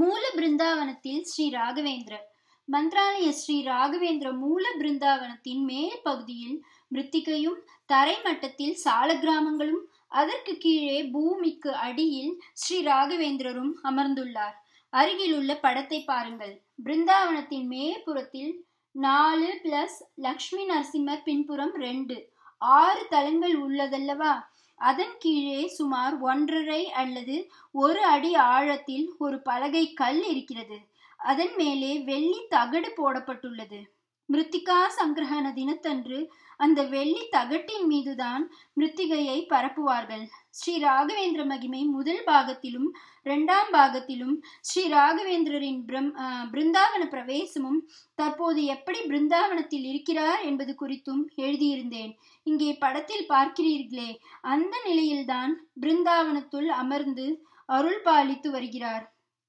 மூல பிருந்தாவனத்தில் ஸ்ரீ ராகவேந்திரர். மந்திராலய ஸ்ரீ ராகவேந்திர மூல பிருந்தாவனத்தின் மேல் பகுதியில் மிருத்திகையும் தரை மட்டத்தில் சால கிராமங்களும் அதற்கு கீழே பூமிக்கு அடியில் ஸ்ரீ ராகவேந்திரரும் அமர்ந்துள்ளார். அருகிலுள்ள படத்தை பாருங்கள். பிருந்தாவனத்தின் மேற்புறத்தில் நாலு பிளஸ் லக்ஷ்மி நரசிம்மர் பின்புறம் ரெண்டு. ஆறு தலங்கள் உள்ளதல்லவா? அதன் கீழே சுமார் ஒன்றரை அல்லது ஒரு அடி ஆழத்தில் ஒரு பலகை கல் இருக்கிறது. அதன் மேலே வெள்ளி தகடு போடப்பட்டுள்ளது. மிருத்திகா சங்கிரகண தினத்தன்று அந்த வெள்ளி தகட்டின் மீதுதான் மிருத்திகையை பரப்புவார்கள். ஸ்ரீ ராகவேந்திர மகிமை முதல் பாகத்திலும் இரண்டாம் பாகத்திலும் ஸ்ரீ ராகவேந்திரரின் பிரம் பிருந்தாவன பிரவேசமும் தற்போது எப்படி பிருந்தாவனத்தில் இருக்கிறார் என்பது குறித்தும் எழுதியிருந்தேன். இங்கே படத்தில் பார்க்கிறீர்களே அந்த நிலையில்தான் பிருந்தாவனத்துள் அமர்ந்து அருள் பாலித்து வருகிறார்.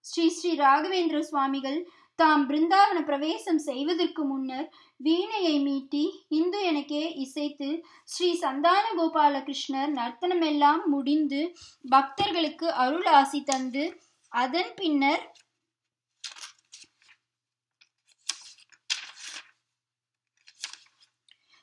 ஸ்ரீ ஸ்ரீ ராகவேந்திர சுவாமிகள் தாம் பிருந்தாவன பிரவேசம் செய்வதற்கு முன்னர் வீணையை மீட்டி இந்து எனக்கே இசைத்து ஸ்ரீ சந்தான கோபால கிருஷ்ணர் நர்த்தனமெல்லாம் முடிந்து பக்தர்களுக்கு அருள் ஆசி தந்து அதன் பின்னர்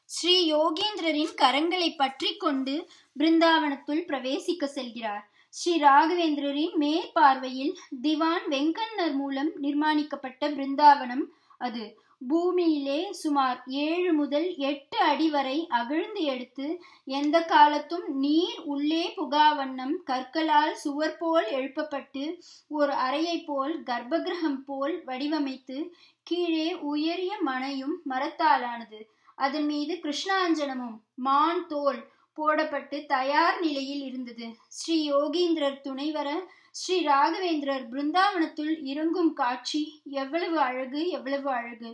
ஸ்ரீ யோகேந்திரரின் கரங்களை பற்றி கொண்டு பிருந்தாவனத்துள் பிரவேசிக்க செல்கிறார். ஸ்ரீ ராகவேந்திரரின் மேற்பார்வையில் திவான் வெங்கண்ணர் மூலம் நிர்மாணிக்கப்பட்ட பிருந்தாவனம் அது. பூமியிலே சுமார் ஏழு முதல் எட்டு அடி வரை அகழ்ந்து எடுத்து எந்த காலத்தும் நீர் உள்ளே புகாவண்ணம் கற்களால் சுவர் போல் எழுப்பப்பட்டு ஒரு அறையை போல் கர்ப்பகிரகம் போல் வடிவமைத்து கீழே உயரிய மனையும் மரத்தாலானது. அதன் மீது கிருஷ்ணாஞ்சனமும் மான் தோல் போடப்பட்டு தயார் நிலையில் இருந்தது. ஸ்ரீ யோகீந்திரர் துணைவர ஸ்ரீ ராகவேந்திரர் பிருந்தாவனத்துள் இறங்கும் காட்சி எவ்வளவு அழகு எவ்வளவு அழகு.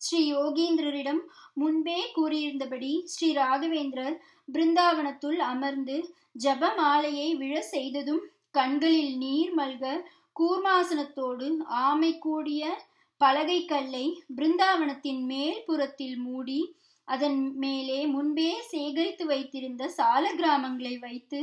ஸ்ரீ யோகீந்திரரிடம் முன்பே கூறியிருந்தபடி ஸ்ரீ ராகவேந்திரர் பிருந்தாவனத்துள் அமர்ந்து ஜப மாலையை விழ செய்ததும் கண்களில் நீர் மல்க கூர்மாசனத்தோடு ஆமை கூடிய பலகை கல்லை பிருந்தாவனத்தின் மேல் புறத்தில் மூடி அதன் மேலே முன்பே சேகரித்து வைத்திருந்த சால கிராமங்களை வைத்து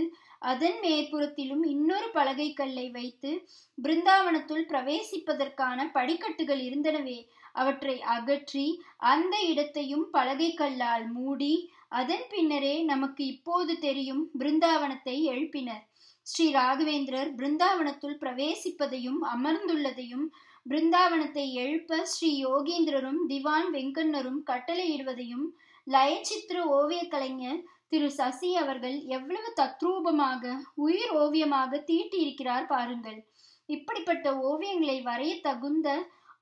அதன் மேற்புறத்திலும் இன்னொரு பலகை கல்லை வைத்து பிருந்தாவனத்துள் பிரவேசிப்பதற்கான படிக்கட்டுகள் இருந்தனவே. அவற்றை அகற்றி அந்த இடத்தையும் பலகை கல்லால் மூடி அதன் பின்னரே நமக்கு இப்போது தெரியும் பிருந்தாவனத்தை எழுப்பினர். ஸ்ரீ ராகவேந்திரர் பிருந்தாவனத்துள் பிரவேசிப்பதையும் அமர்ந்துள்ளதையும் பிருந்தாவனத்தை எழுப்ப ஸ்ரீ யோகேந்திரரும் திவான் வெங்கண்ணரும் கட்டளையிடுவதையும் லயச்சித்திர ஓவிய கலைஞர் திரு சசி அவர்கள் எவ்வளவு தத்ரூபமாக உயிர் ஓவியமாக தீட்டியிருக்கிறார் பாருங்கள். இப்படிப்பட்ட ஓவியங்களை வரைய தகுந்த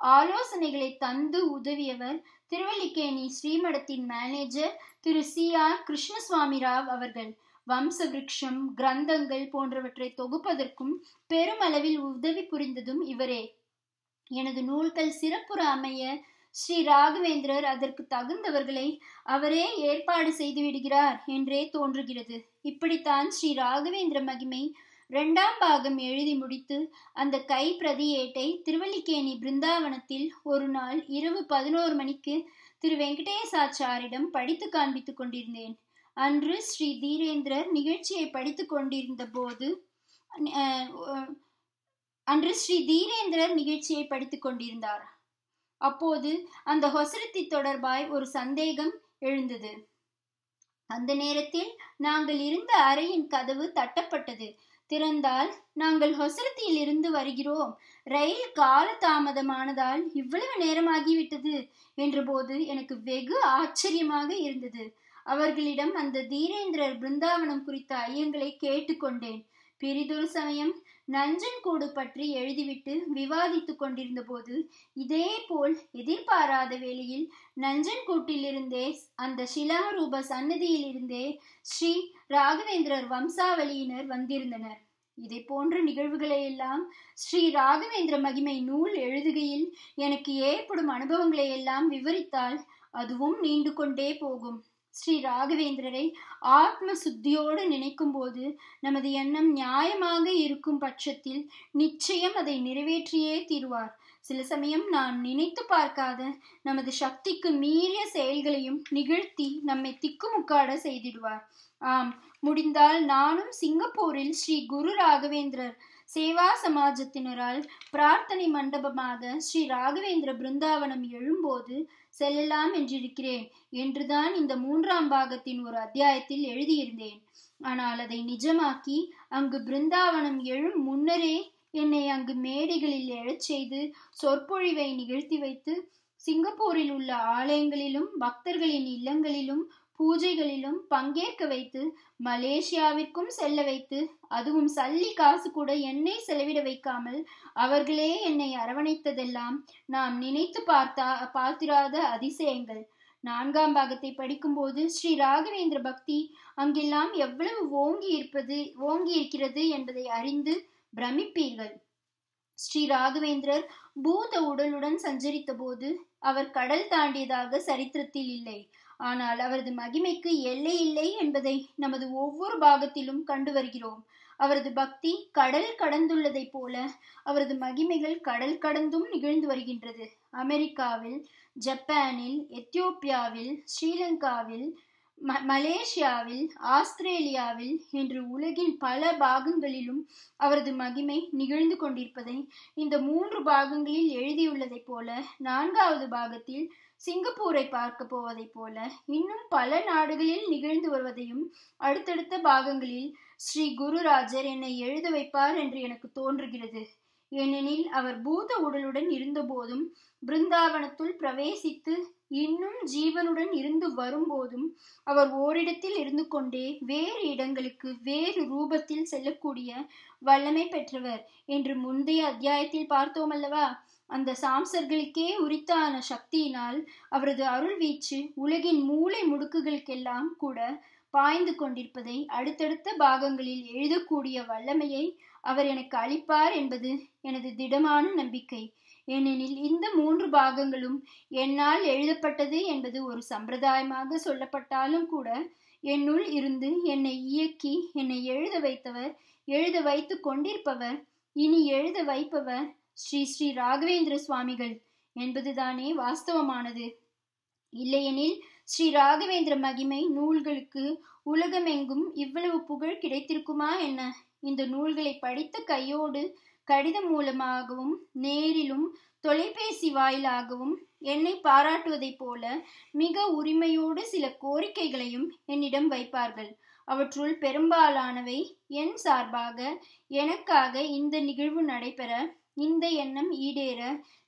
ஆலோசனைகளை தந்து உதவியவர் Thiruvallikeni ஸ்ரீமடத்தின் manager Thiru C R Krishnaswami Rao அவர்கள். வம்ச விருட்சம் கிரந்தங்கள் போன்றவற்றை தொகுப்பதற்கும் பெருமளவில் உதவி புரிந்ததும் இவரே. எனது நூல்கள் சிறப்புற அமைய ஸ்ரீ ராகவேந்திரர் அதற்கு தகுந்தவர்களை அவரே ஏற்பாடு செய்து விடுகிறார் என்றே தோன்றுகிறது. இப்படித்தான் ஸ்ரீ ராகவேந்திர மகிமை இரண்டாம் பாகம் எழுதி முடித்து அந்த கை பிரதியேட்டை திருவல்லிக்கேணி பிருந்தாவனத்தில் ஒரு நாள் இரவு பதினோரு மணிக்கு திரு வெங்கடேசாச்சாரிடம் படித்து காண்பித்துக் கொண்டிருந்தேன். அன்று ஸ்ரீ தீரேந்திரர் நிகழ்ச்சியை படித்து கொண்டிருந்த போது அன்று ஸ்ரீ தீரேந்திரர் நிகழ்ச்சியை படித்துக் கொண்டிருந்தார். அப்போது அந்த ஹொசரத்தி தொடர்பாய் ஒரு சந்தேகம் எழுந்தது. அந்த நேரத்தில் நாங்கள் இருந்த அறையின் கதவு தட்டப்பட்டது. திறந்தால் நாங்கள் ஹொசரத்தியில் இருந்து வருகிறோம். ரயில் கால தாமதமானதால் இவ்வளவு நேரமாகிவிட்டது என்ற போது எனக்கு வெகு ஆச்சரியமாக இருந்தது. அவர்களிடம் அந்த தீரேந்திரர் பிருந்தாவனம் குறித்த ஐயங்களை கேட்டுக்கொண்டேன் பிரிதொரு சமயம் நஞ்சன்கூடு பற்றி எழுதிவிட்டு விவாதித்துக் கொண்டிருந்த போது இதே போல் எதிர்பாராத வேளையில் நஞ்சன்கூட்டிலிருந்தே அந்த சிலாரூப சன்னதியிலிருந்தே ஸ்ரீ ராகவேந்திரர் வம்சாவளியினர் வந்திருந்தனர். இதை போன்ற நிகழ்வுகளை எல்லாம் ஸ்ரீ ராகவேந்திர மகிமை நூல் எழுதுகையில் எனக்கு ஏற்படும் அனுபவங்களை எல்லாம் விவரித்தால் அதுவும் நீண்டு கொண்டே போகும். ஸ்ரீ ராகவேந்திரரை ஆத்ம சுத்தியோடு நினைக்கும் போது நமது எண்ணம் நியாயமாக இருக்கும் பட்சத்தில் நிச்சயம் அதை நிறைவேற்றியே தீருவார். சில சமயம் நாம் நினைத்து பார்க்காத நமது சக்திக்கு மீறிய செயல்களையும் நிகழ்த்தி நம்மை திக்குமுக்காட செய்திடுவார். ஆம் முடிந்தால் நானும் சிங்கப்பூரில் ஸ்ரீ குரு ராகவேந்திரர் சேவா சமாஜத்தினரால் பிரார்த்தனை மண்டபமாக ஸ்ரீ ராகவேந்திர பிருந்தாவனம் எழும்போது செல்லலாம் என்றிருக்கிறேன் என்றுதான் இந்த மூன்றாம் பாகத்தின் ஒரு அத்தியாயத்தில் எழுதியிருந்தேன். ஆனால் அதை நிஜமாக்கி அங்கு பிருந்தாவனம் எழும் முன்னரே என்னை அங்கு மேடைகளில் எழச் செய்து சொற்பொழிவை நிகழ்த்தி வைத்து சிங்கப்பூரில் உள்ள ஆலயங்களிலும் பக்தர்களின் இல்லங்களிலும் பூஜைகளிலும் பங்கேற்க வைத்து மலேசியாவிற்கும் செல்ல வைத்து அதுவும் சல்லி காசு கூட என்னை செலவிட வைக்காமல் அவர்களே என்னை அரவணைத்ததெல்லாம் நாம் நினைத்து பார்த்தா பார்த்திராத அதிசயங்கள். நான்காம் பாகத்தை படிக்கும்போது ஸ்ரீ ராகவேந்திர பக்தி அங்கெல்லாம் எவ்வளவு ஓங்கி இருப்பது ஓங்கி இருக்கிறது என்பதை அறிந்து பிரமிப்பீர்கள். ஸ்ரீ ராகவேந்திரர் பூத உடலுடன் சஞ்சரித்த போது அவர் கடல் தாண்டியதாக சரித்திரத்தில் இல்லை. ஆனால் அவரது மகிமைக்கு எல்லை இல்லை என்பதை நமது ஒவ்வொரு பாகத்திலும் கண்டு வருகிறோம். அவரது பக்தி கடல் கடந்துள்ளதைப் போல அவரது மகிமைகள் கடல் கடந்தும் நிகழ்ந்து வருகின்றது. அமெரிக்காவில் ஜப்பானில் எத்தியோப்பியாவில் ஸ்ரீலங்காவில் மலேசியாவில் ஆஸ்திரேலியாவில் என்று உலகின் பல பாகங்களிலும் அவரது மகிமை நிகழ்ந்து கொண்டிருப்பதை இந்த மூன்று பாகங்களில் எழுதியுள்ளதைப் போல நான்காவது பாகத்தில் சிங்கப்பூரை பார்க்க போவதைப் போல இன்னும் பல நாடுகளில் நிகழ்ந்து வருவதையும் அடுத்தடுத்த பாகங்களில் ஸ்ரீ குருராஜர் என்னை எழுத வைப்பார் என்று எனக்கு தோன்றுகிறது. ஏனெனில் அவர் பூத உடலுடன் இருந்தபோதும் பிருந்தாவனத்துள் பிரவேசித்து இன்னும் ஜீவனுடன் இருந்து வரும்போதும் அவர் ஓரிடத்தில் இருந்து கொண்டே வேறு இடங்களுக்கு வேறு ரூபத்தில் செல்லக்கூடிய வல்லமை பெற்றவர் என்று முந்தைய அத்தியாயத்தில் பார்த்தோம் அல்லவா அந்த சாம்சர்களுக்கே உரித்தான சக்தியினால் அவரது அருள் வீச்சு உலகின் மூளை முடுக்குகளுக்கெல்லாம் கூட பாய்ந்து கொண்டிருப்பதை அடுத்தடுத்த பாகங்களில் எழுதக்கூடிய வல்லமையை அவர் எனக்கு அளிப்பார் என்பது எனது திடமான நம்பிக்கை. ஏனெனில் இந்த மூன்று பாகங்களும் என்னால் எழுதப்பட்டது என்பது ஒரு சம்பிரதாயமாக சொல்லப்பட்டாலும் கூட என்னுள் இருந்து என்னை இயக்கி என்னை எழுத வைத்தவர் எழுத வைத்து கொண்டிருப்பவர் இனி எழுத வைப்பவர் ஸ்ரீ ஸ்ரீ ராகவேந்திர சுவாமிகள் என்பதுதானே வாஸ்தவமானது. இல்லையெனில் ஸ்ரீ ராகவேந்திர மகிமை நூல்களுக்கு உலகமெங்கும் இவ்வளவு புகழ் கிடைத்திருக்குமா என்ன? இந்த நூல்களை படித்த கையோடு கடிதம் மூலமாகவும் நேரிலும் தொலைபேசி வாயிலாகவும் என்னை பாராட்டுவதைப் போல மிக உரிமையோடு சில கோரிக்கைகளையும் என்னிடம் வைப்பார்கள். அவற்றுள் பெரும்பாலானவை என் சார்பாக எனக்காக இந்த நிகழ்வு நடைபெற இந்த எண்ணம் ஈடேற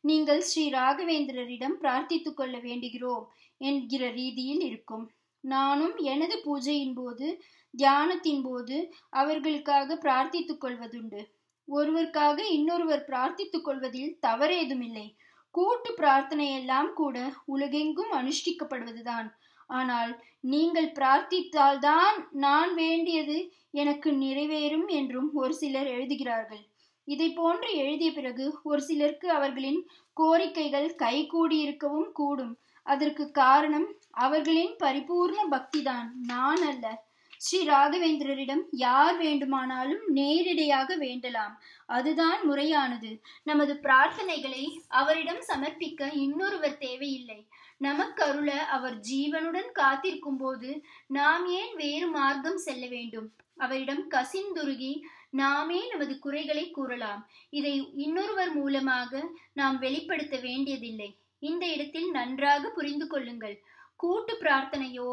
நீங்கள் ஸ்ரீ ராகவேந்திரரிடம் பிரார்த்தித்து கொள்ள வேண்டுகிறோம் என்கிற ரீதியில் இருக்கும். நானும் எனது பூஜையின் போது தியானத்தின் போது அவர்களுக்காக பிரார்த்தித்துக் கொள்வதுண்டு. ஒருவருக்காக இன்னொருவர் பிரார்த்தித்துக் கொள்வதில் தவறேதுமில்லை. கூட்டு பிரார்த்தனை எல்லாம் கூட உலகெங்கும் அனுஷ்டிக்கப்படுவதுதான். ஆனால் நீங்கள் பிரார்த்தித்தால்தான் நான் வேண்டியது எனக்கு நிறைவேறும் என்றும் ஒரு சிலர் எழுதுகிறார்கள். இதை போன்று எழுதிய பிறகு ஒரு சிலருக்கு அவர்களின் கோரிக்கைகள் கைகூடி இருக்கவும் கூடும். அதற்கு காரணம் அவர்களின் பரிபூர்ண பக்திதான். நான் அல்ல. ஸ்ரீ ராகவேந்திரரிடம் யார் வேண்டுமானாலும் நேரிடையாக வேண்டலாம். அதுதான் முறையானது. நமது பிரார்த்தனைகளை அவரிடம் சமர்ப்பிக்க இன்னொருவர் தேவையில்லை. நமக்கு அருள அவர் ஜீவனுடன் காத்திருக்கும் போது நாம் ஏன் வேறு மார்க்கம் செல்ல வேண்டும்? அவரிடம் கசிந்துருகி நாமே நமது குறைகளை கூறலாம். இதை இன்னொருவர் மூலமாக நாம் வெளிப்படுத்த வேண்டியதில்லை. இந்த இடத்தில் நன்றாக புரிந்து கொள்ளுங்கள். கூட்டு பிரார்த்தனையோ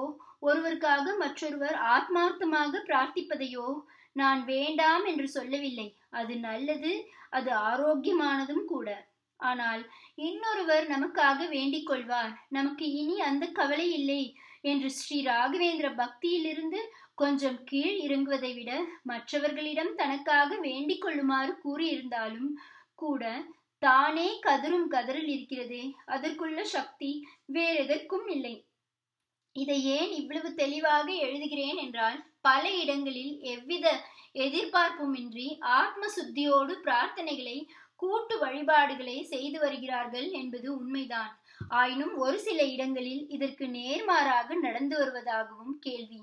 ஒருவருக்காக மற்றொருவர் ஆத்மார்த்தமாக பிரார்த்திப்பதையோ நான் வேண்டாம் என்று சொல்லவில்லை. அது நல்லது அது ஆரோக்கியமானதும் கூட. ஆனால் இன்னொருவர் நமக்காக வேண்டிக் கொள்வார். நமக்கு இனி அந்த கவலை இல்லை என்று ஸ்ரீ ராகவேந்திர பக்தியிலிருந்து கொஞ்சம் கீழ் இறங்குவதை விட மற்றவர்களிடம் தனக்காக வேண்டிக் கொள்ளுமாறு கூறியிருந்தாலும் கூட தானே கதறும் கதறல் இருக்கிறதே. அதற்குள்ள சக்தி வேறெதற்கும் இல்லை. இதை ஏன் இவ்வளவு தெளிவாக எழுதுகிறேன் என்றால் பல இடங்களில் எவ்வித எதிர்பார்ப்புமின்றி ஆத்ம சுத்தியோடு பிரார்த்தனைகளை கூட்டு வழிபாடுகளை செய்து வருகிறார்கள் என்பது உண்மைதான். ஆயினும் ஒரு சில இடங்களில் இதற்கு நேர்மாறாக நடந்து வருவதாகவும் கேள்வி.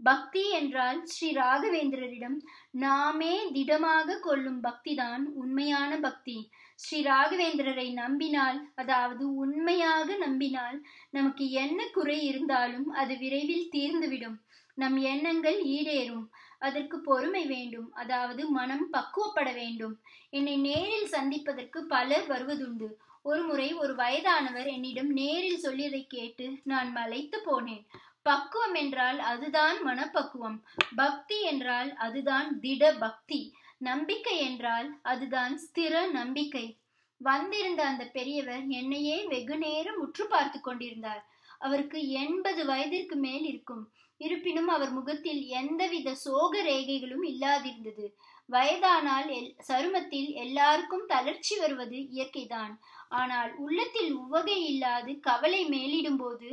பக்தி என்றால் ஸ்ரீ ராகவேந்திரரிடம் நாமே திடமாக கொள்ளும் பக்திதான் உண்மையான பக்தி. ஸ்ரீ ராகவேந்திரரை நம்பினால் அதாவது உண்மையாக நம்பினால் நமக்கு என்ன குறை இருந்தாலும் அது விரைவில் தீர்ந்துவிடும். நம் எண்ணங்கள் ஈடேறும். அதற்கு பொறுமை வேண்டும். அதாவது மனம் பக்குவப்பட வேண்டும். என்னை நேரில் சந்திப்பதற்கு பலர் வருவதுண்டு. ஒருமுறை ஒரு வயதானவர் என்னிடம் நேரில் சொல்லியதை கேட்டு நான் மலைத்து போனேன். பக்குவம் என்றால் அதுதான் மனப்பக்குவம். பக்தி என்றால் அதுதான் திட பக்தி நம்பிக்கை என்றால் அதுதான் ஸ்திர நம்பிக்கை. வந்திருந்த அந்த பெரியவர் என்னையே வெகு நேரம் உற்று பார்த்து கொண்டிருந்தார். அவருக்கு எண்பது வயதிற்கு மேல் இருக்கும். இருப்பினும் அவர் முகத்தில் எந்தவித சோக ரேகைகளும் இல்லாதிருந்தது. வயதானால் எல் சருமத்தில் எல்லாருக்கும் தளர்ச்சி வருவது இயற்கைதான். ஆனால் உள்ளத்தில் உவகை இல்லாது கவலை மேலிடும்போது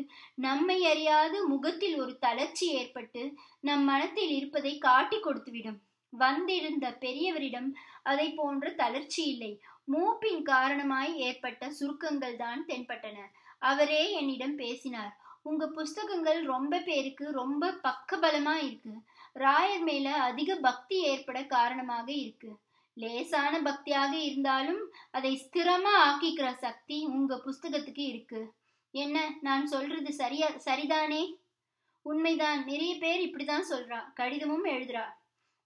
நம்மை அறியாது முகத்தில் ஒரு தளர்ச்சி ஏற்பட்டு நம் மனத்தில் இருப்பதை காட்டி கொடுத்துவிடும். வந்திருந்த பெரியவரிடம் அதை போன்ற தளர்ச்சி இல்லை. மூப்பின் காரணமாய் ஏற்பட்ட சுருக்கங்கள் தான் தென்பட்டன. அவரே என்னிடம் பேசினார். உங்க புஸ்தகங்கள் ரொம்ப பேருக்கு ரொம்ப பக்கபலமா இருக்கு. ராயர் மேல அதிக பக்தி ஏற்பட காரணமாக இருக்கு. லேசான பக்தியாக இருந்தாலும் அதை ஸ்திரமா ஆக்கிக்கிற சக்தி உங்க புஸ்தகத்துக்கு இருக்கு. என்ன நான் சொல்றது சரியா சரிதானே? உண்மைதான். நிறைய பேர் இப்படிதான் சொல்றா. கடிதமும் எழுதுறா.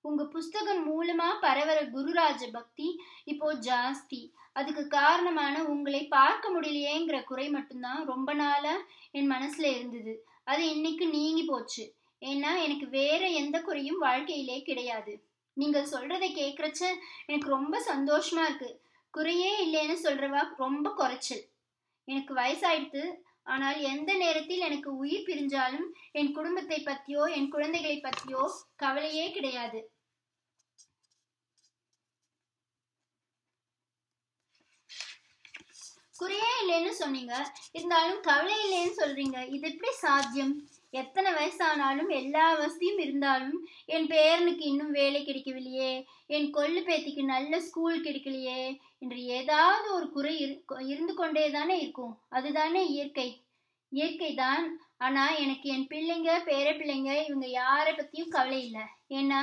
உங்க புஸ்தகம் மூலமா பரவற குருராஜ பக்தி இப்போ ஜாஸ்தி. அதுக்கு காரணமான உங்களை பார்க்க முடியலையேங்கிற குறை மட்டும்தான் ரொம்ப நாளா என் மனசுல இருந்தது. அது இன்னைக்கு நீங்கி போச்சு. ஏன்னா எனக்கு வேற எந்த குறையும் வாழ்க்கையிலே கிடையாது. நீங்கள் சொல்றதை கேட்கறச்ச எனக்கு ரொம்ப சந்தோஷமா இருக்கு. குறையே இல்லைன்னு சொல்றவா ரொம்ப குறைச்சல். எனக்கு வயசாயிடுத்து ஆனால் எந்த நேரத்தில் எனக்கு உயிர் பிரிஞ்சாலும் என் குடும்பத்தை பத்தியோ என் குழந்தைகளை பத்தியோ கவலையே கிடையாது. குறையே இல்லைன்னு சொன்னீங்க. இருந்தாலும் கவலை இல்லைன்னு சொல்றீங்க. இது எப்படி சாத்தியம்? எத்தனை வயசானாலும் எல்லா வசதியும் இருந்தாலும் என் பேரனுக்கு இன்னும் வேலை கிடைக்கவில்லையே. என் கொள்ளு பேத்திக்கு நல்ல ஸ்கூல் கிடைக்கலையே. என்று ஏதாவது ஒரு குறை இருந்து கொண்டே தானே இருக்கும். அதுதானே இயற்கை. இயற்கை தான். ஆனால் எனக்கு என் பிள்ளைங்க பேர பிள்ளைங்க இவங்க யாரை பற்றியும் கவலை இல்லை. ஏன்னா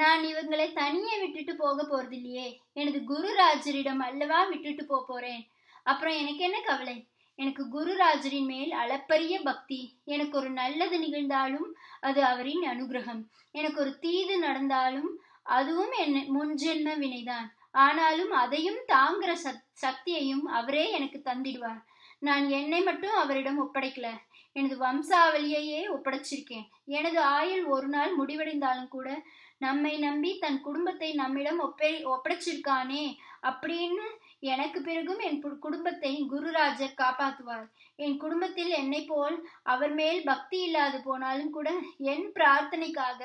நான் இவங்களை தனியே விட்டுட்டு போக போகிறது இல்லையே எனது குருராஜரிடம் அல்லவா விட்டுட்டு போக போகிறேன் அப்புறம் எனக்கு என்ன கவலை? எனக்கு குருராஜரின் மேல் அளப்பரிய பக்தி. எனக்கு ஒரு நல்லது நிகழ்ந்தாலும் அது அவரின் அனுகிரகம். எனக்கு ஒரு தீது நடந்தாலும் அதுவும் என் முன்ஜென்ம வினைதான். ஆனாலும் அதையும் தாங்குற சத் சக்தியையும் அவரே எனக்கு தந்திடுவார். நான் என்னை மட்டும் அவரிடம் ஒப்படைக்கல. எனது வம்சாவளியையே ஒப்படைச்சிருக்கேன். எனது ஆயுள் ஒரு நாள் முடிவடைந்தாலும் கூட நம்மை நம்பி தன் குடும்பத்தை நம்மிடம் ஒப்பை ஒப்படைச்சிருக்கானே அப்படின்னு எனக்கு பிறகும் என் குடும்பத்தை குருராஜர் காப்பாற்றுவார். என் குடும்பத்தில் என்னை போல் அவர் மேல் பக்தி இல்லாது போனாலும் கூட என் பிரார்த்தனைக்காக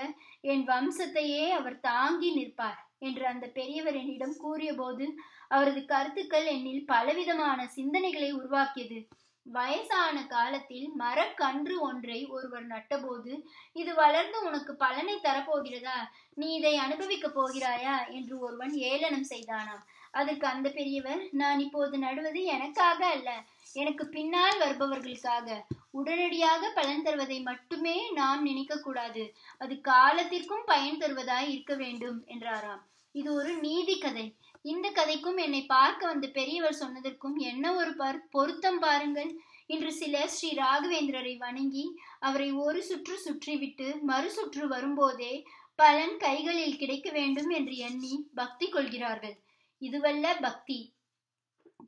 என் வம்சத்தையே அவர் தாங்கி நிற்பார் என்று அந்த பெரியவர் என்னிடம் கூறியபோது அவரது கருத்துக்கள் என்னில் பலவிதமான சிந்தனைகளை உருவாக்கியது. வயசான காலத்தில் மரக்கன்று ஒன்றை ஒருவர் நட்டபோது இது வளர்ந்து உனக்கு பலனை தரப்போகிறதா? நீ இதை அனுபவிக்க போகிறாயா? என்று ஒருவன் ஏளனம் செய்தானாம். அதற்கு அந்த பெரியவர் நான் இப்போது நடுவது எனக்காக அல்ல எனக்கு பின்னால் வருபவர்களுக்காக. உடனடியாக பலன் தருவதை மட்டுமே நாம் நினைக்க கூடாது. அது காலத்திற்கும் பயன் தருவதாய் இருக்க வேண்டும் என்றாராம். இது ஒரு நீதி கதை. இந்த கதைக்கும் என்னை பார்க்க வந்த பெரியவர் சொன்னதற்கும் என்ன ஒரு பொருத்தம் பாருங்கள். இன்று சிலர் ஸ்ரீ ராகவேந்திரரை வணங்கி அவரை ஒரு சுற்று சுற்றிவிட்டு மறு சுற்று வரும்போதே பலன் கைகளில் கிடைக்க வேண்டும் என்று எண்ணி பக்தி கொள்கிறார்கள். இதுவல்ல பக்தி.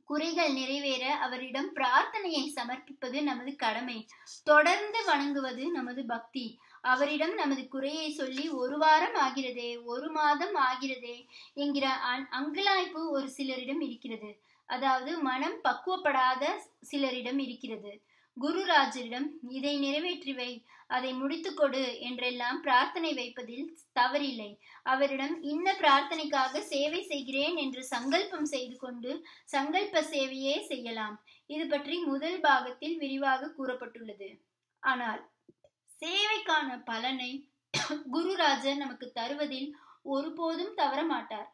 குறைகள் நிறைவேற அவரிடம் பிரார்த்தனையை சமர்ப்பிப்பது நமது கடமை. தொடர்ந்து வணங்குவது நமது பக்தி. அவரிடம் நமது குறையை சொல்லி ஒரு வாரம் ஆகிறதே ஒரு மாதம் ஆகிறதே என்கிற அங்கலாய்ப்பு ஒரு சிலரிடம் இருக்கிறது. அதாவது மனம் பக்குவப்படாத சிலரிடம் இருக்கிறது. குருராஜரிடம் இதை நிறைவேற்றி வை அதை முடித்து கொடு என்றெல்லாம் பிரார்த்தனை வைப்பதில் தவறில்லை. அவரிடம் இன்ன பிரார்த்தனைக்காக சேவை செய்கிறேன் என்று சங்கல்பம் செய்து கொண்டு சங்கல்ப சேவையே செய்யலாம். இது பற்றி முதல் பாகத்தில் விரிவாக கூறப்பட்டுள்ளது. ஆனால் சேவைக்கான பலனை குருராஜர் நமக்கு தருவதில் ஒருபோதும் தவற மாட்டார்.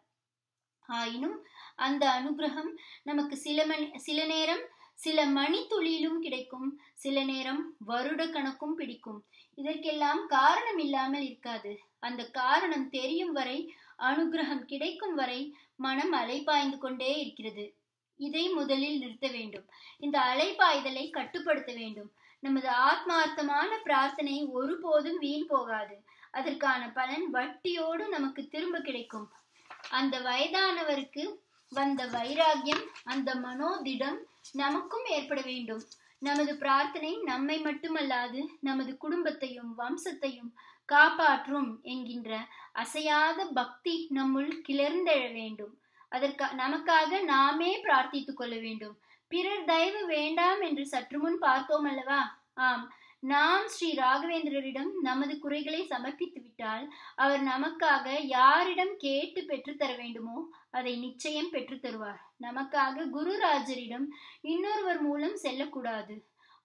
ஆயினும் அந்த அனுகிரகம் நமக்கு சில மணி சில நேரம் சில மணித்துளியிலும் கிடைக்கும் சில நேரம் வருட கணக்கும் பிடிக்கும். இதற்கெல்லாம் காரணம் இல்லாமல் இருக்காது. அந்த காரணம் தெரியும் வரை அனுகிரகம் கிடைக்கும் வரை மனம் அலைபாய்ந்து கொண்டே இருக்கிறது. இதை முதலில் நிறுத்த வேண்டும். இந்த அலைபாய்தலை கட்டுப்படுத்த வேண்டும். நமது ஆத்மார்த்தமான பிரார்த்தனை ஒருபோதும் வீண் போகாது. அதற்கான பலன் வட்டியோடு நமக்கு திரும்ப கிடைக்கும். அந்த வயதானவருக்கு வந்த வைராகியம் அந்த மனோதிடம் நமக்கும் ஏற்பட வேண்டும். நமது பிரார்த்தனை நம்மை மட்டுமல்லாது நமது குடும்பத்தையும் வம்சத்தையும் காப்பாற்றும் என்கின்ற அசையாத பக்தி நம்முள் கிளர்ந்தெழ வேண்டும். அதற்கா நமக்காக நாமே பிரார்த்தித்துக் கொள்ள வேண்டும். பிறர் தயவு வேண்டாம் என்று சற்று முன் பார்த்தோம் அல்லவா? ஆம். நாம் ஸ்ரீ ராகவேந்திரரிடம் நமது குறைகளை சமர்ப்பித்து விட்டால் அவர் நமக்காக யாரிடம் கேட்டு பெற்றுத்தர வேண்டுமோ அதை நிச்சயம் பெற்றுத் தருவார். நமக்காக குருராஜரிடம் இன்னொருவர் மூலம் செல்லக்கூடாது.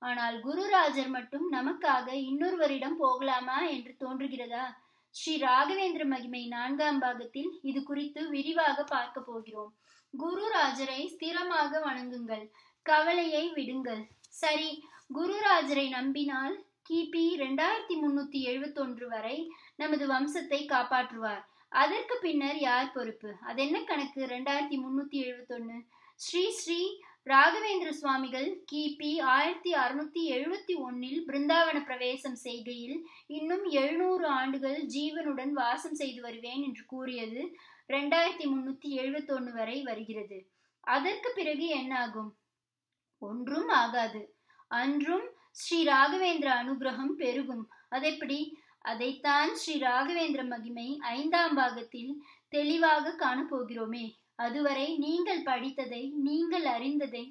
ஆனால் குருராஜர் மட்டும் நமக்காக இன்னொருவரிடம் போகலாமா என்று தோன்றுகிறதா? ஸ்ரீ ராகவேந்திர மகிமை நான்காம் பாகத்தில் இது குறித்து விரிவாக பார்க்க போகிறோம். குருராஜரை ஸ்திரமாக வணங்குங்கள். கவலையை விடுங்கள். சரி குருராஜரை நம்பினால் கிபி ரெண்டாயிரத்தி முன்னூத்தி எழுபத்தொன்று வரை நமது வம்சத்தை காப்பாற்றுவார். அதற்கு பின்னர் யார் பொறுப்பு? அது என்ன கணக்கு? ரெண்டாயிரத்தி முன்னூத்தி எழுபத்தொன்னு ஸ்ரீ ஸ்ரீ ராகவேந்திர சுவாமிகள் கிபி ஆயிரத்தி அறுநூத்தி எழுபத்தி ஒன்னில் பிருந்தாவன பிரவேசம் செய்கையில் இன்னும் எழுநூறு ஆண்டுகள் ஜீவனுடன் வாசம் செய்து வருவேன் என்று கூறியது ரெண்டாயிரத்தி முன்னூத்தி எழுபத்தொன்னு வரை வருகிறது. அதற்கு பிறகு என்னாகும்? ஒன்றும் ஆகாது. அன்றும் ஸ்ரீ ராகவேந்திர அனுகிரகம் பெருகும். அதெப்படி? அதைத்தான் ஸ்ரீ ராகவேந்திர மகிமை ஐந்தாம் பாகத்தில் தெளிவாக காணப்போகிறோமே. அதுவரை நீங்கள் படித்ததை நீங்கள் அறிந்ததை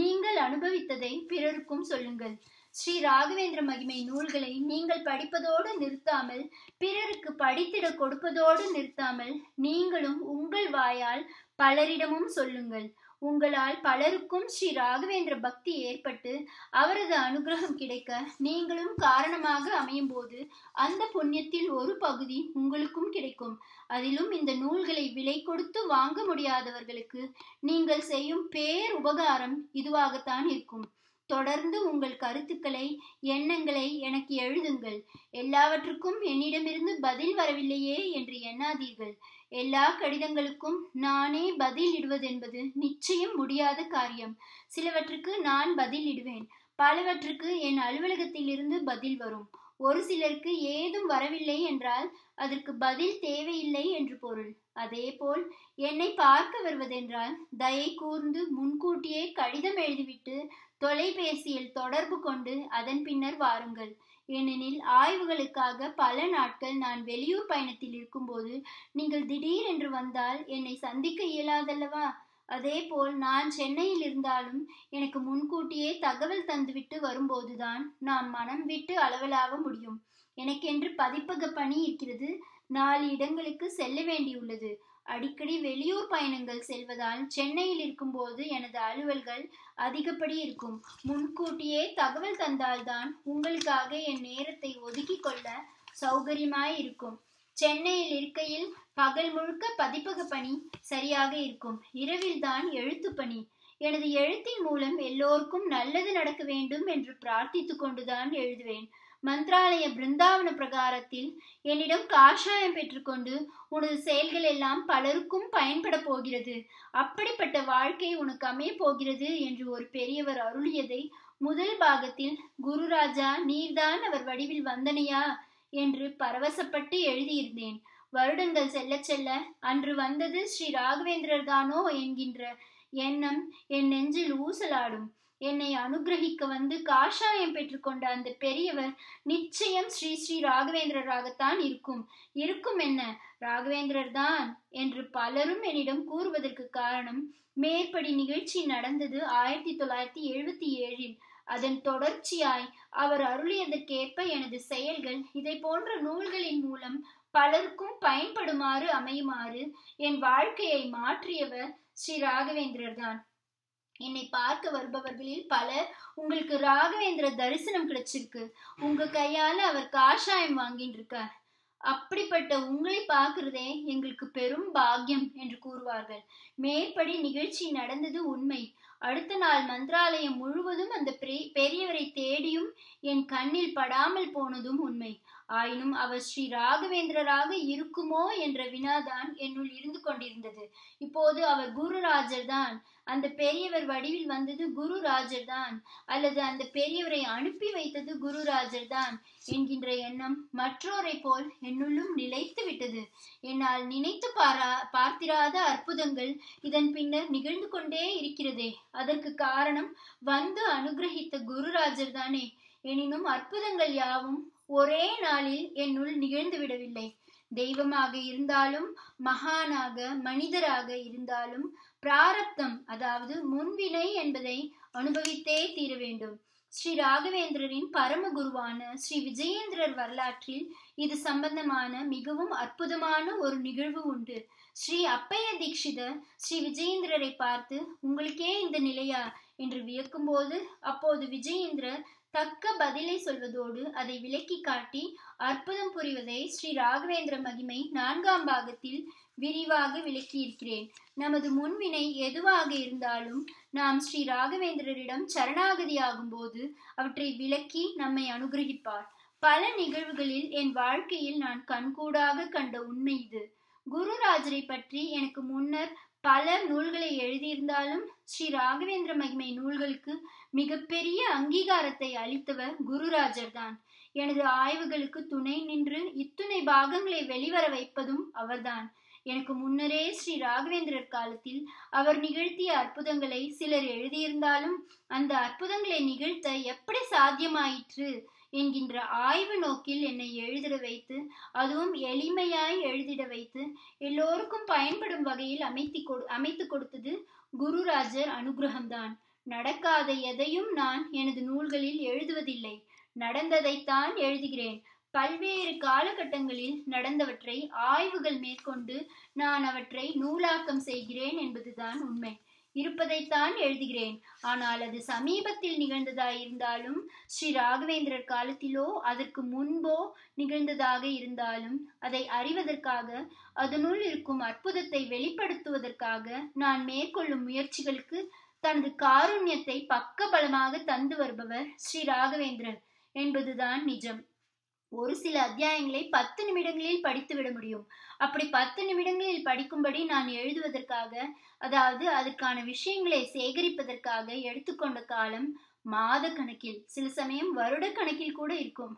நீங்கள் அனுபவித்ததை பிறருக்கும் சொல்லுங்கள். ஸ்ரீ ராகவேந்திர மகிமை நூல்களை நீங்கள் படிப்பதோடு நிறுத்தாமல் பிறருக்கு படித்திட கொடுப்பதோடு நிறுத்தாமல் நீங்களும் உங்கள் வாயால் பலரிடமும் சொல்லுங்கள். உங்களால் பலருக்கும் ஸ்ரீ ராகவேந்திர பக்தி ஏற்பட்டு அவரது அனுகிரகம் கிடைக்க நீங்களும் காரணமாக அமையும் போது அந்த புண்ணியத்தில் ஒரு பகுதி உங்களுக்கும் கிடைக்கும். அதிலும் இந்த நூல்களை விலை கொடுத்து வாங்க முடியாதவர்களுக்கு நீங்கள் செய்யும் பேர் உபகாரம் இதுவாகத்தான் இருக்கும். தொடர்ந்து உங்கள் கருத்துக்களை எண்ணங்களை எனக்கு எழுதுங்கள். எல்லாவற்றுக்கும் என்னிடமிருந்து பதில் வரவில்லையே என்று எண்ணாதீர்கள். எல்லா கடிதங்களுக்கும் நானே பதில் இடுவதென்பது நிச்சயம் முடியாத காரியம். சிலவற்றுக்கு நான் பதில் இடுவேன் பலவற்றுக்கு என் அலுவலகத்திலிருந்து பதில் வரும். ஒரு சிலருக்கு ஏதும் வரவில்லை என்றால் அதற்கு பதில் தேவையில்லை என்று பொருள். அதேபோல் என்னை பார்க்க வருவதென்றால் தயை கூர்ந்து முன்கூட்டியே கடிதம் எழுதிவிட்டு தொலைபேசியில் தொடர்பு கொண்டு அதன் பின்னர் வாருங்கள். ஏனெனில் ஆய்வுகளுக்காக பல நாட்கள் நான் வெளியூர் பயணத்தில் இருக்கும்போது நீங்கள் திடீரென்று வந்தால் என்னை சந்திக்க இயலாதல்லவா? அதேபோல் நான் சென்னையில் இருந்தாலும் எனக்கு முன்கூட்டியே தகவல் தந்துவிட்டு வரும்போதுதான் நான் மனம் விட்டு அளவலாக முடியும். எனக்கென்று பதிப்பக பணி இருக்கிறது. நாலு இடங்களுக்கு செல்ல வேண்டியுள்ளது. அடிக்கடி வெளியூர் பயணங்கள் செல்வதால் சென்னையில் இருக்கும்போது எனது அலுவல்கள் அதிகப்படி இருக்கும். முன்கூட்டியே தகவல் தந்தால்தான் உங்களுக்காக என் நேரத்தை ஒதுக்கி கொள்ள சௌகரியமாய் இருக்கும். சென்னையில் இருக்கையில் பகல் முழுக்க பதிப்பக பணி சரியாக இருக்கும். இரவில் தான் எழுத்து பணி. எனது எழுத்தின் மூலம் எல்லோருக்கும் நல்லது நடக்க வேண்டும் என்று பிரார்த்தித்து கொண்டுதான் எழுதுவேன். மந்திராலய பிருந்தாவன பிரகாரத்தில் என்னிடம் காஷாயம் பெற்றுக்கொண்டு உனது செயல்கள் எல்லாம் பலருக்கும் பயன்பட போகிறது. அப்படிப்பட்ட வாழ்க்கை உனக்கு அமைய போகிறது என்று ஒரு பெரியவர் அருளியதை முதல் பாகத்தில் குருராஜா நீர்தான் அவர் வடிவில் வந்தனையா? என்று பரவசப்பட்டு எழுதியிருந்தேன். வருடங்கள் செல்ல செல்ல அன்று வந்தது ஸ்ரீ ராகவேந்திரர் தானோ என்கின்ற எண்ணம் என் நெஞ்சில் ஊசலாடும். என்னை அனுகிரகிக்க வந்து காஷாயம் பெற்றுக்கொண்ட அந்த பெரியவர் நிச்சயம் ஸ்ரீ ஸ்ரீ ராகவேந்திரராகத்தான் இருக்கும். இருக்கும் என்ன? ராகவேந்திரர் தான் என்று பலரும் என்னிடம் கூறுவதற்கு காரணம் மேற்படி நிகழ்ச்சி நடந்தது ஆயிரத்தி தொள்ளாயிரத்தி எழுபத்தி ஏழில். அதன் தொடர்ச்சியாய் அவர் அருளியதற்கேற்ப எனது செயல்கள் இதை போன்ற நூல்களின் மூலம் பலருக்கும் பயன்படுமாறு அமையுமாறு என் வாழ்க்கையை மாற்றியவர் ஸ்ரீ ராகவேந்திரர் தான். என்னை பார்க்க வருபவர்களில் பலர் உங்களுக்கு ராகவேந்திர தரிசனம் கிடைச்சிருக்கு. உங்க கையால அவர் காஷாயம் வாங்கிட்டு இருக்கார் அப்படிப்பட்ட உங்களை பார்க்கிறதே எங்களுக்கு பெரும் பாக்கியம் என்று கூறுவார்கள். மேற்படி நிகழ்ச்சி நடந்தது உண்மை. அடுத்த நாள் மந்திராலயம் முழுவதும் அந்த பெரியவரை தேடியும் என் கண்ணில் படாமல் போனதும் உண்மை. ஆயினும் அவர் ஸ்ரீ ராகவேந்திரராக இருக்குமோ என்ற வினாதான் என்னுள் இருந்து கொண்டிருந்தது. இப்போது அவர் குருராஜர் தான் அந்த பெரியவர் வடிவில் வந்தது குருராஜர் தான் அல்லது அந்த பெரியவரை அனுப்பி வைத்தது குருராஜர் தான் என்கின்ற எண்ணம் மற்றோரை போல் என்னுள்ளும் நிலைத்து விட்டது. என்னால் நினைத்து பாரா பார்த்திராத அற்புதங்கள் இதன் பின்னர் நிகழ்ந்து கொண்டே இருக்கிறதே. அதற்கு காரணம் வந்து அனுகிரகித்த குருராஜர் தானே எனினும் அற்புதங்கள் யாவும் ஒரே நாளில் என்னுள் நிகழ்ந்து விடவில்லை. தெய்வமாக இருந்தாலும் மகானாக மனிதராக இருந்தாலும் பிராரப்தம் அதாவது முன்வினை என்பதை அனுபவித்தே தீர வேண்டும். ஸ்ரீ ராகவேந்திரரின் பரம குருவான ஸ்ரீ விஜயேந்திரர் வரலாற்றில் இது சம்பந்தமான மிகவும் அற்புதமான ஒரு நிகழ்வு உண்டு. ஸ்ரீ அப்பைய தீட்சித ஸ்ரீ விஜயேந்திரரை பார்த்து உங்களுக்கே இந்த நிலையா? என்று வியக்கும்போது அப்போது விஜயேந்திரர் தக்க பதிலை சொல்வதோடு அதை விளக்கி காட்டி அற்புதம் புரிவதை ஸ்ரீ ராகவேந்திர மகிமை நான்காம் பாகத்தில் விரிவாக விளக்கியிருக்கிறேன். நமது முன்வினை எதுவாக இருந்தாலும் நாம் ஸ்ரீ ராகவேந்திரரிடம் சரணாகதியாகும் போது அவற்றை விளக்கி நம்மை அனுகிரகிப்பார். பல நிகழ்வுகளில் என் வாழ்க்கையில் நான் கண்கூடாக கண்ட உண்மை இது. குருராஜரை பற்றி எனக்கு முன்னர் பல நூல்களை எழுதியிருந்தாலும் ஸ்ரீ ராகவேந்திர மகிமை நூல்களுக்கு மிகப்பெரிய அங்கீகாரத்தை அளித்தவர் குருராஜர் தான் எனது ஆய்வுகளுக்கு துணை நின்று இத்துணை பாகங்களை வெளிவர வைப்பதும் அவர்தான். எனக்கு முன்னரே ஸ்ரீ ராகவேந்திரர் காலத்தில் அவர் நிகழ்த்திய அற்புதங்களை சிலர் எழுதியிருந்தாலும் அந்த அற்புதங்களை நிகழ்த்த எப்படி சாத்தியமாயிற்று என்கின்ற ஆய்வு நோக்கில் என்னை எழுதிட வைத்து அதுவும் எளிமையாய் எழுதிட வைத்து எல்லோருக்கும் பயன்படும் வகையில் அமைத்து கொடு அமைத்து கொடுத்தது குருராஜர் அனுகிரகம்தான். நடக்காத எதையும் நான் எனது நூல்களில் எழுதுவதில்லை. நடந்ததைத்தான் எழுதுகிறேன். பல்வேறு காலகட்டங்களில் நடந்தவற்றை ஆய்வுகள் மேற்கொண்டு நான் அவற்றை நூலாக்கம் செய்கிறேன் என்பதுதான் உண்மை. இருப்பதைத்தான் எழுதுகிறேன். ஆனால் அது சமீபத்தில் நிகழ்ந்ததாயிருந்தாலும் ஸ்ரீ ராகவேந்திரர் காலத்திலோ அதற்கு முன்போ நிகழ்ந்ததாக இருந்தாலும் அதை அறிவதற்காக அதனுள் இருக்கும் அற்புதத்தை வெளிப்படுத்துவதற்காக நான் மேற்கொள்ளும் முயற்சிகளுக்கு தனது காருண்யத்தை பக்கபலமாக தந்து வருபவர் ஸ்ரீ ராகவேந்திரர் என்பதுதான் நிஜம். ஒரு சில அத்தியாயங்களை பத்து நிமிடங்களில் படித்து விட முடியும். அப்படி பத்து நிமிடங்களில் படிக்கும்படி நான் எழுதுவதற்காக அதாவது அதற்கான விஷயங்களை சேகரிப்பதற்காக எடுத்துக்கொண்ட காலம் மாத கணக்கில் சில சமயம் வருட கணக்கில் கூட இருக்கும்.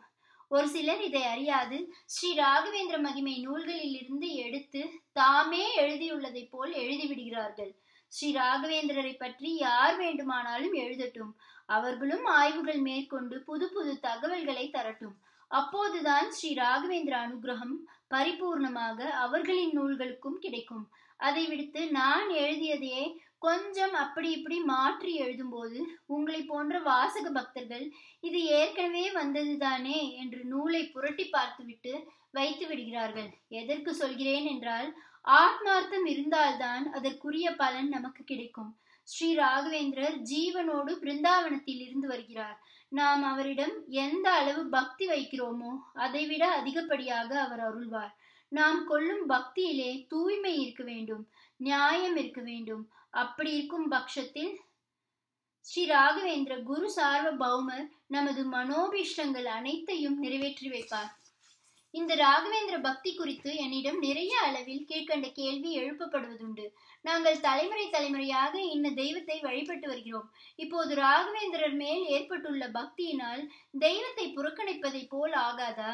ஒரு சிலர் இதை அறியாது. ஸ்ரீ ராகவேந்திர மகிமை நூல்களில் இருந்து எடுத்து தாமே எழுதியுள்ளதை போல் எழுதிவிடுகிறார்கள் ஸ்ரீ ராகவேந்திரரை பற்றி யார் வேண்டுமானாலும் எழுதட்டும். அவர்களும் ஆய்வுகள் மேற்கொண்டு புது புது தகவல்களை தரட்டும். அப்போதுதான் ஸ்ரீ ராகவேந்திர அனுகிரகம் பரிபூர்ணமாக அவர்களின் நூல்களுக்கும் கிடைக்கும். அதை விடுத்து நான் எழுதியதையே கொஞ்சம் அப்படி இப்படி மாற்றி எழுதும்போது உங்களை போன்ற வாசக பக்தர்கள் இது ஏற்கனவே வந்ததுதானே என்று நூலை புரட்டி பார்த்துவிட்டு வைத்து விடுகிறார்கள். எதற்கு சொல்கிறேன் என்றால் ஆத்மார்த்தம் இருந்தால்தான் அதற்குரிய பலன் நமக்கு கிடைக்கும். ஸ்ரீ ராகவேந்திரர் ஜீவனோடு பிருந்தாவனத்தில் இருந்து வருகிறார். நாம் அவரிடம் எந்த அளவு பக்தி வைக்கிறோமோ அதைவிட அதிகப்படியாக அவர் அருள்வார். நாம் கொள்ளும் பக்தியிலே தூய்மை இருக்க வேண்டும் நியாயம் இருக்க வேண்டும். அப்படி இருக்கும் பட்சத்தில் ஸ்ரீ ராகவேந்திர குரு சார்வ பௌமர் நமது மனோபிஷ்டங்கள் அனைத்தையும் நிறைவேற்றி வைப்பார். இந்த ராகவேந்திர பக்தி குறித்து என்னிடம் நிறைய அளவில் கீழ்கண்ட கேள்வி எழுப்பப்படுவதுண்டு. நாங்கள் தலைமுறை தலைமுறையாக இந்த தெய்வத்தை வழிபட்டு வருகிறோம். இப்போது ராகவேந்திரர் மேல் ஏற்பட்டுள்ள பக்தியினால் தெய்வத்தை புறக்கணிப்பதை போல் ஆகாதா?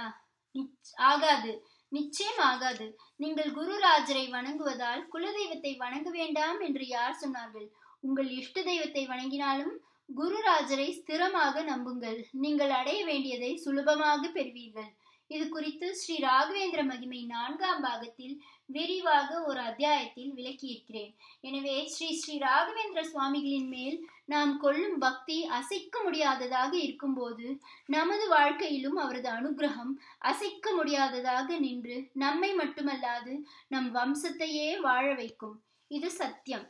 நிச்- ஆகாது. நிச்சயம் ஆகாது. நீங்கள் குருராஜரை வணங்குவதால் குலதெய்வத்தை வணங்க வேண்டாம் என்று யார் சொன்னார்கள்? உங்கள் இஷ்ட தெய்வத்தை வணங்கினாலும் குருராஜரை ஸ்திரமாக நம்புங்கள். நீங்கள் அடைய வேண்டியதை சுலபமாக பெறுவீர்கள். இது குறித்து ஸ்ரீ ராகவேந்திர மகிமை நான்காம் பாகத்தில் விரிவாக ஒரு அத்தியாயத்தில் விளக்கியிருக்கிறேன். எனவே ஸ்ரீ ஸ்ரீ ராகவேந்திர சுவாமிகளின் மேல் நாம் கொள்ளும் பக்தி அசைக்க முடியாததாக இருக்கும்போது நமது வாழ்க்கையிலும் அவரது அனுகிரகம் அசைக்க முடியாததாக நின்று நம்மை மட்டுமல்லாது நம் வம்சத்தையே வாழ வைக்கும். இது சத்தியம்.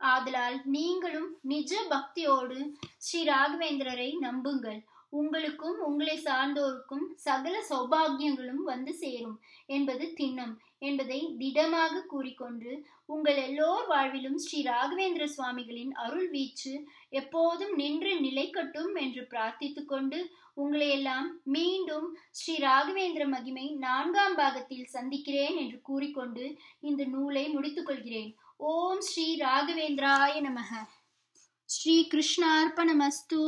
ஆதலால் நீங்களும் நிஜ பக்தியோடு ஸ்ரீ ராகவேந்திரரை நம்புங்கள். உங்களுக்கும் உங்களை சார்ந்தோருக்கும் சகல சௌபாகியங்களும் வந்து சேரும் என்பது திண்ணம் என்பதை திடமாக கூறிக்கொண்டு உங்கள் எல்லோர் வாழ்விலும் ஸ்ரீ ராகவேந்திர சுவாமிகளின் அருள் வீச்சு எப்போதும் நின்று நிலைக்கட்டும் என்று பிரார்த்தித்துக்கொண்டு கொண்டு உங்களை எல்லாம் மீண்டும் ஸ்ரீ ராகவேந்திர மகிமை நான்காம் பாகத்தில் சந்திக்கிறேன் என்று கூறிக்கொண்டு இந்த நூலை முடித்துக்கொள்கிறேன் ஓம் ஸ்ரீ ராகவேந்திராய நமக. ஸ்ரீ கிருஷ்ணார்ப்பணமஸ்து